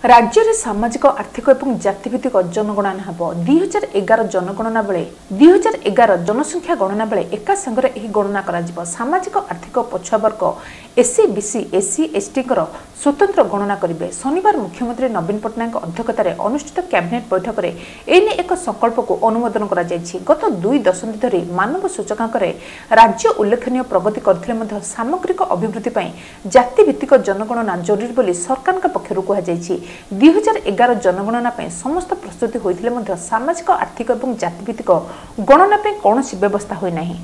ରାଜ୍ୟରେ ସାମାଜିକ ଆର୍ଥିକ ଏବଂ ଜାତିଭିତ୍ତିକ ଜନଗଣନା ହେବ। ଦୁଇ ହଜାର ଏଗାର ଜନଗଣନା ବେଳେ ଦୁଇ ହଜାର ଏଗାର ଜନସଂଖ୍ୟା ଗଣନା ବେଳେ ଏକା ସାଙ୍ଗରେ ଏହି ଗଣନା କରାଯିବ। ସାମାଜିକ ଆର୍ଥିକ ପଛୁଆ ବର୍ଗ ଏସ୍ସି ବିସି ଏସ୍ସି ଏସ୍ଟିଙ୍କର ସ୍ୱତନ୍ତ୍ର ଗଣନା କରିବେ। ଶନିବାର ମୁଖ୍ୟମନ୍ତ୍ରୀ ନବୀନ ପଟ୍ଟନାୟକଙ୍କ ଅଧ୍ୟକ୍ଷତାରେ ଅନୁଷ୍ଠିତ କ୍ୟାବିନେଟ୍ ବୈଠକରେ ଏନେଇ ଏକ ସଂକଳ୍ପକୁ ଅନୁମୋଦନ କରାଯାଇଛି। ଗତ ଦୁଇ ଦଶନ୍ଧି ଧରି ମାନବ ସୂଚକାଙ୍କରେ ରାଜ୍ୟ ଉଲ୍ଲେଖନୀୟ ପ୍ରଗତି କରିଥିଲେ ମଧ୍ୟ ସାମଗ୍ରିକ ଅଭିବୃଦ୍ଧି ପାଇଁ ଜାତିଭିତ୍ତିକ ଜନଗଣନା ଜରୁରୀ ବୋଲି ସରକାରଙ୍କ ପକ୍ଷରୁ କୁହାଯାଇଛି। ଦୁଇ ହଜାର ଏଗାର ଜନଗଣନା ପାଇଁ ସମସ୍ତ ପ୍ରସ୍ତୁତି ହୋଇଥିଲେ ମଧ୍ୟ ସାମାଜିକ ଆର୍ଥିକ ଏବଂ ଜାତିଭିତ୍ତିକ ଗଣନା ପାଇଁ କୌଣସି ବ୍ୟବସ୍ଥା ହୋଇନାହିଁ।